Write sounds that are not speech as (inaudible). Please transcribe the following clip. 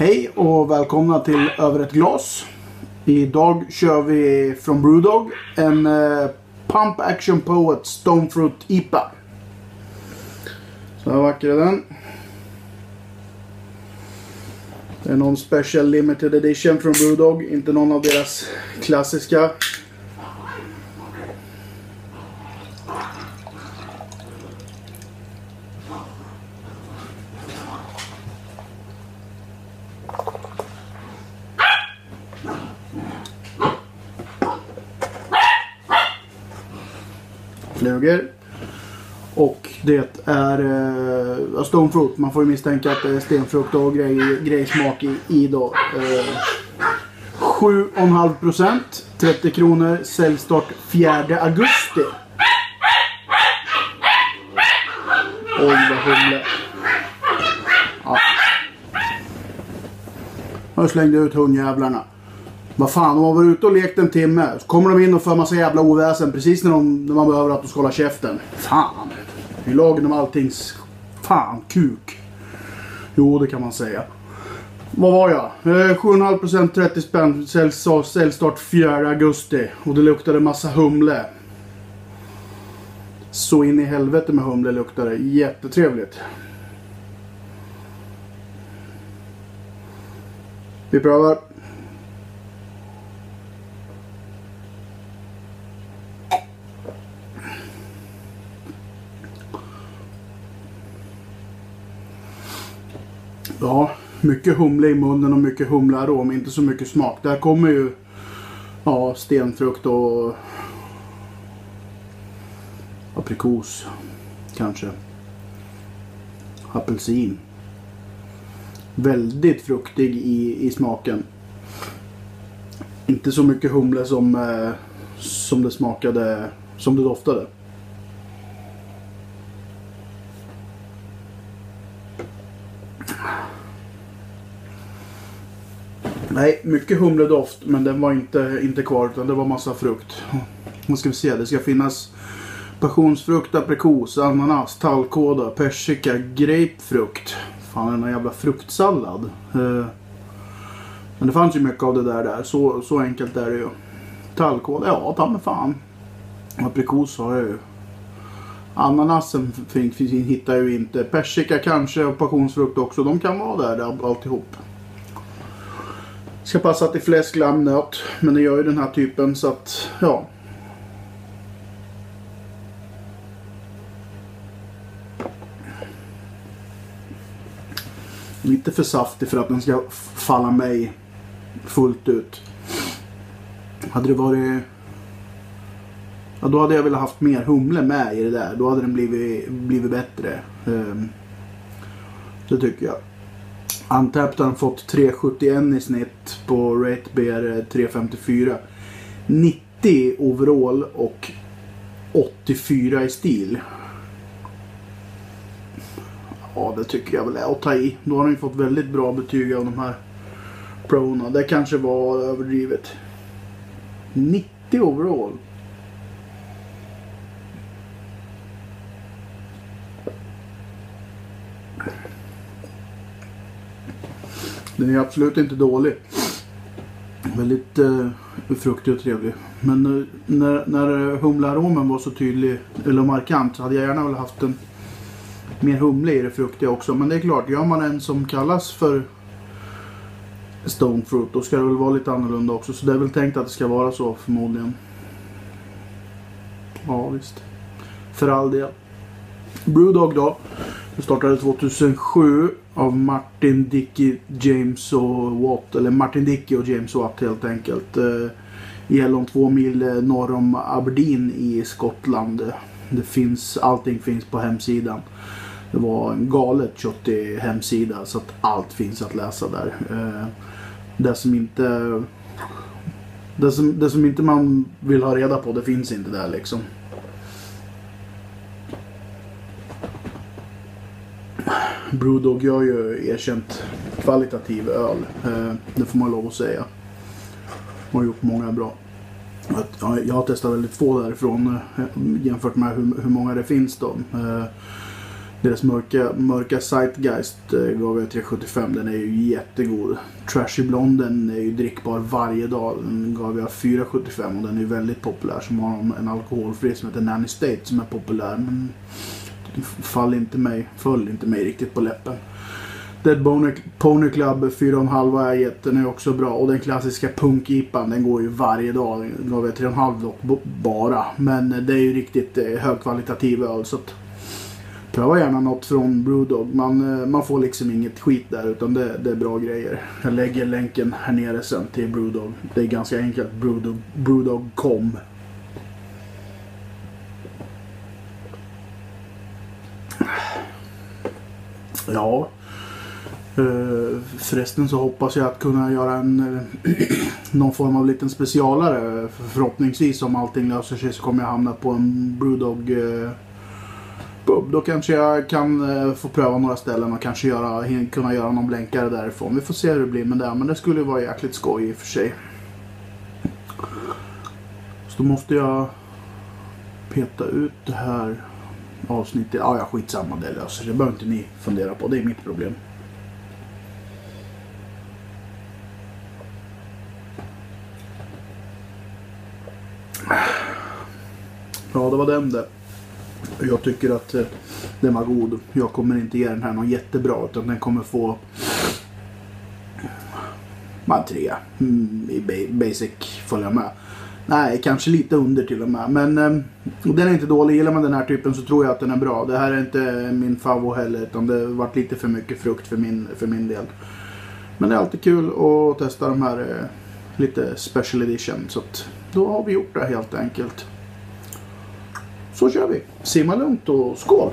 Hej och välkomna till Över ett glas. Idag kör vi från Brewdog en eh, Pump Action Poet Stonefruit IPA. Så här vacker är den. Det är någon special limited edition från Brewdog, inte någon av deras klassiska. Flugor. Och det är eh, alltså stonefrukt. Man får ju misstänka att det är stenfrukt och grej, grejsmak i, i då. Eh, 7,5 procent. 30 kronor. Säljstart 4 augusti. Oj vad humle. Ja. Nu slängde jag ut hundjävlarna. Vad fan, de har varit ute och lekt en timme. Så kommer de in och för massa jävla oväsen precis när, de, när man behöver att de ska hålla käften. Fan. I lagen om alltings... Fan, kuk. Jo, det kan man säga. Vad var jag? Eh, 7,5% 30 spänn. Säljstart 4 augusti. Och det luktade massa humle. Så in i helvete med humle luktade. Jättetrevligt. Vi prövar. Ja, mycket humle i munnen och mycket humlearom. Inte så mycket smak. Där kommer ju ja, stenfrukt och aprikos kanske. Apelsin. Väldigt fruktig i, i smaken. Inte så mycket humle som, eh, som det smakade, som det doftade. Nej, mycket humledoft men den var inte, inte kvar utan det var massa frukt. Nu ska vi se, det ska finnas passionsfrukt, aprikos, ananas, tallkåda, persika, grapefrukt. Fan, en jävla fruktsallad. Eh, men det fanns ju mycket av det där där, så, så enkelt är det ju. Tallkåda, ja ta mig fan. Aprikos har jag ju. Ananasen hittar jag ju inte. Persika kanske och passionsfrukt också. De kan vara där alltihop. Ska passa till fläsk, lamm, nöt. Men det gör ju den här typen så att, ja. Lite för saftig för att den ska falla mig fullt ut. Hade det varit... Ja, då hade jag velat haft mer humle med i det där. Då hade den blivit, blivit bättre. Ehm, det tycker jag. Antapped har fått 3,71 i snitt på RateBear 3,54. 90 overall och 84 i stil. Ja, det tycker jag väl är att ta i. Då har han ju fått väldigt bra betyg av de här prona. Det kanske var överdrivet. 90 overall. Den är absolut inte dålig. Väldigt eh, fruktig och trevlig. Men eh, när, när eh, humlearomen var så tydlig, eller markant, så hade jag gärna velat haft en mer humle i det fruktiga också. Men det är klart, gör man en som kallas för Stone Fruit, då ska det väl vara lite annorlunda också. Så det är väl tänkt att det ska vara så förmodligen. Ja, visst. För all del. Brewdog då. Det startade 2007 av Martin Dickey, James och Watt. Eller Martin Dickey och James Watt helt enkelt. Eh, I 2 mil eh, norr om Aberdeen i Skottland. Det finns, allting finns på hemsidan. Det var en galet köttig hemsida så att allt finns att läsa där. Eh, det som inte det som, det som inte man vill ha reda på det finns inte där liksom. Brewdog gör ju erkänt kvalitativ öl. Eh, det får man lov att säga. De har gjort många bra. Jag har testat väldigt få därifrån eh, jämfört med hur många det finns då. Eh, deras mörka, mörka Zeitgeist gav jag 3,75. Den är ju jättegod. Trashy Blonden är ju drickbar varje dag. Den gav jag 4,75 och den är ju väldigt populär. Som har en alkoholfri som heter Nanny State som är populär. Men fall inte mig, föll inte mig riktigt på läppen. Dead Boner, Pony Club 4,5 har jag gett. Den är också bra. Och den klassiska punkipan den går ju varje dag. Den gav jag 3,5 dock bara. Men det är ju riktigt eh, högkvalitativ öl. Så att pröva gärna något från Brewdog. Man, eh, man får liksom inget skit där utan det, det är bra grejer. Jag lägger länken här nere sen till Brewdog. Det är ganska enkelt. Brewdog, för. Ja. Eh, förresten så hoppas jag att kunna göra en eh, (clears throat) någon form av liten specialare. Förhoppningsvis om allting löser sig så kommer jag hamna på en Brewdog eh, pub. Då kanske jag kan få pröva några ställen och kanske göra, kunna göra någon blänkare därifrån. Vi får se hur det blir med det. Men det skulle vara jäkligt skoj i och för sig. Så då måste jag peta ut det här avsnittet. Ja, ja, skitsamma. Det löser sig. Det behöver inte ni fundera på. Det är mitt problem. Ja, det var den det. Jag tycker att eh, den var god. Jag kommer inte ge den här någon jättebra utan den kommer få man tre mm, i basic följa med. Nej, kanske lite under till och med. Men eh, den är inte dålig. Gillar man den här typen så tror jag att den är bra. Det här är inte min favorit heller. Utan det har varit lite för mycket frukt för min, för min del. Men det är alltid kul att testa de här eh, lite special edition. Så att då har vi gjort det helt enkelt. Så kör vi. Simma lugnt och skål!